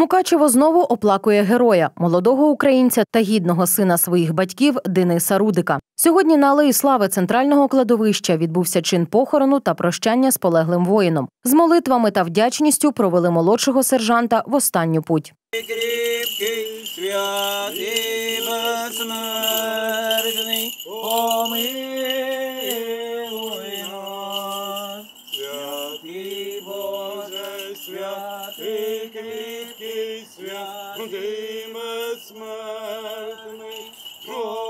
Мукачево знову оплакує героя, молодого українця та гідного сина своїх батьків Дениса Рудика. Сьогодні на алеї слави центрального кладовища відбувся чин похорону та прощання з полеглим воїном. З молитвами та вдячністю провели молодшого сержанта в останню путь. Святий, кріпкий, святий, безсмертний, помилуй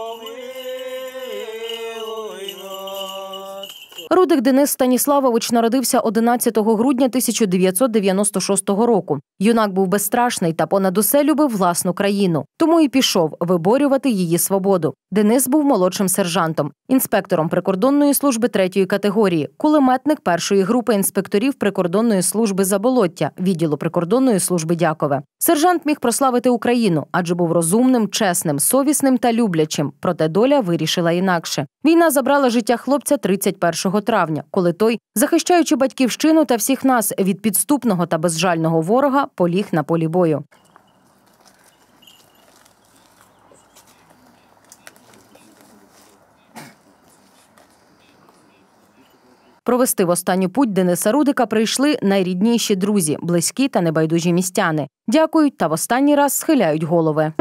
Рудик Денис Станіславович народився 11 грудня 1996 року. Юнак був безстрашний та понад усе любив власну країну, тому і пішов виборювати її свободу. Денис був молодшим сержантом, інспектором прикордонної служби третьої категорії, кулеметник першої групи інспекторів прикордонної служби Заболоття, відділу прикордонної служби Дякове. Сержант міг прославити Україну, адже був розумним, чесним, совісним та люблячим. Проте доля вирішила інакше. Війна забрала життя хлопця 31 травня, коли той, захищаючи батьківщину та всіх нас від підступного та безжального ворога, поліг на полі бою. Провести в останню путь Дениса Рудика прийшли найрідніші друзі, близькі та небайдужі містяни. Дякують та в останній раз схиляють голови.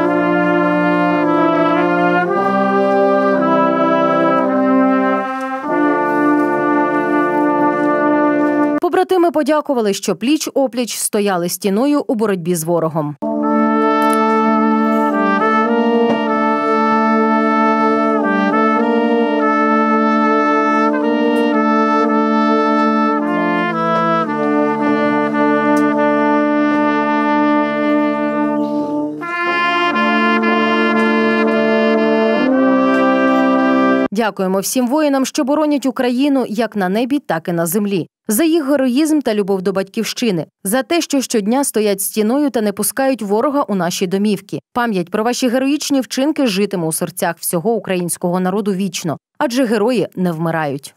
Побратими подякували, що пліч опліч стояли стіною у боротьбі з ворогом. Дякуємо всім воїнам, що боронять Україну як на небі, так і на землі. За їх героїзм та любов до батьківщини, за те, що щодня стоять стіною та не пускають ворога у наші домівки. Пам'ять про ваші героїчні вчинки житиме у серцях всього українського народу вічно, адже герої не вмирають.